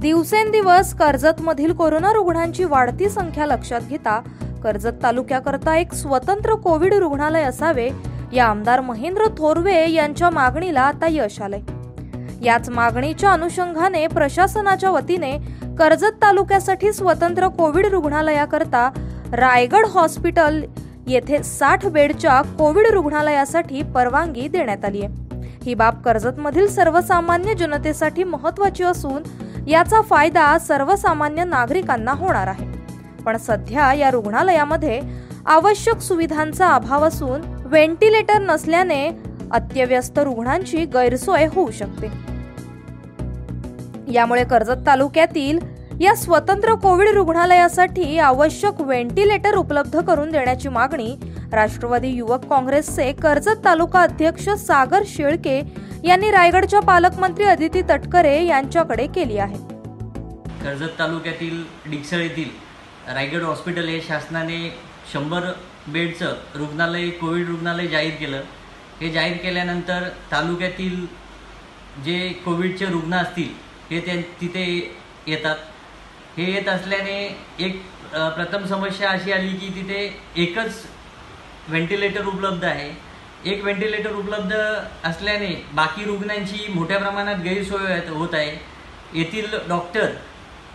दिवसेंदिवस कर्जतमधील कोरोना रुग्णांची वाढती संख्या लक्षात घेता कर्जत तालुक्याकरता एक स्वतंत्र कोविड रुग्णालय असावे या आमदार महेंद्र थोरवे यांच्या मागणीला आता यश आलंय. याच मागणीच्या अनुषंगाने प्रशासनाच्या वतीने कर्जत तालुक्यासाठी स्वतंत्र कोविड रुग्णालयाकरता रायगड हॉस्पिटल येथे साठ बेडच्या कोविड रुग्णालयासाठी परवानगी देण्यात आली आहे ही बाब कर्जतमधील सर्वसामान्य जनतेसाठी महत्वाची असून याचा फायदा सर्वसामान्य नागरिकांना होणार आहे. पण सध्या या रुग्णालयामध्ये आवश्यक सुविधांचा अभाव असून व्हेंटिलेटर नसल्याने अत्यव्यस्त रुग्णांची गैरसोय होऊ शकते. यामुळे कर्जत तालुक्यातील या स्वतंत्र कोविड रुग्णालयासाठी आवश्यक व्हेंटिलेटर उपलब्ध करून देण्याची मागणी राष्ट्रवादी युवक काँग्रेसचे कर्जत तालुका अध्यक्ष सागर शेळके यांनी रायगडच्या पालकमंत्री अदिती तटकरे यांच्याकडे केली आहे. कर्जत तालुक्यातील डिक्सळ येथील रायगड हॉस्पिटल हे शासनाने शंभर बेडचं रुग्णालय कोविड रुग्णालय जाहीर केलं. हे जाहीर केल्यानंतर तालुक्यातील जे कोविडचे रुग्ण असतील हे त्या तिथे येतात. हे येत असल्याने एक प्रथम समस्या अशी आली की तिथे एकच व्हेंटिलेटर उपलब्ध आहे. एक व्हेंटिलेटर उपलब्ध असल्याने बाकी रुग्णांची मोठ्या प्रमाणात गैरसोय होत- आहे. येथील डॉक्टर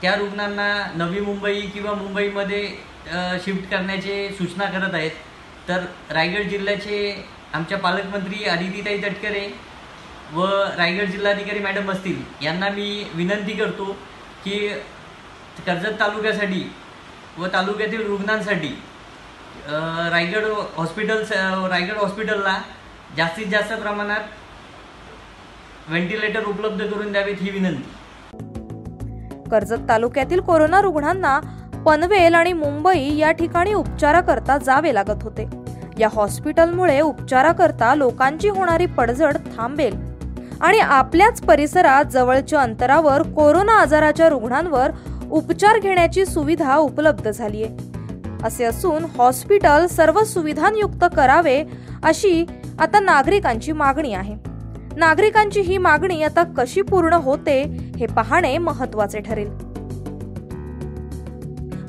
त्या रुग्णांना नवी मुंबई किंवा मुंबईमध्ये शिफ्ट करण्याचे सूचना करत आहेत. तर रायगड जिल्ह्याचे आमच्या पालकमंत्री आदितीताई तटकरे व रायगड जिल्हाधिकारी मॅडम असतील यांना मी विनंती करतो की कर्जत तालुक्यासाठी व तालुक्यातील रुग्णांसाठी रायगड हॉस्पिटल रायगड हॉस्पिटलला जास्तीत जास्त प्रमाणात व्हेंटिलेटर उपलब्ध करून द्यावेत ही विनंती. कर्जत तालुक्यातील कोरोना रुग्णांना पनवेल आणि मुंबई या ठिकाणी उपचाराकरता जावे लागत होते. या हॉस्पिटलमुळे उपचाराकरता लोकांची होणारी पडझड थांबेल आणि आपल्याच परिसरात जवळच्या अंतरावर कोरोना आजाराच्या रुग्णांवर उपचार घेण्याची सुविधा उपलब्ध झाली आहे असे असून हॉस्पिटल सर्व सुविधांयुक्त करावे अशी आता नागरिकांची मागणी आहे. नागरिकांची ही मागणी आता कशी पूर्ण होते हे पाहणे महत्त्वाचे ठरेल.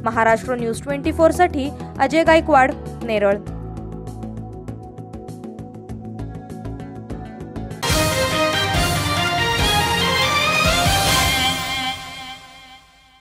महाराष्ट्र न्यूज ट्वेंटी फोरसाठी अजय गायकवाड नेरळ.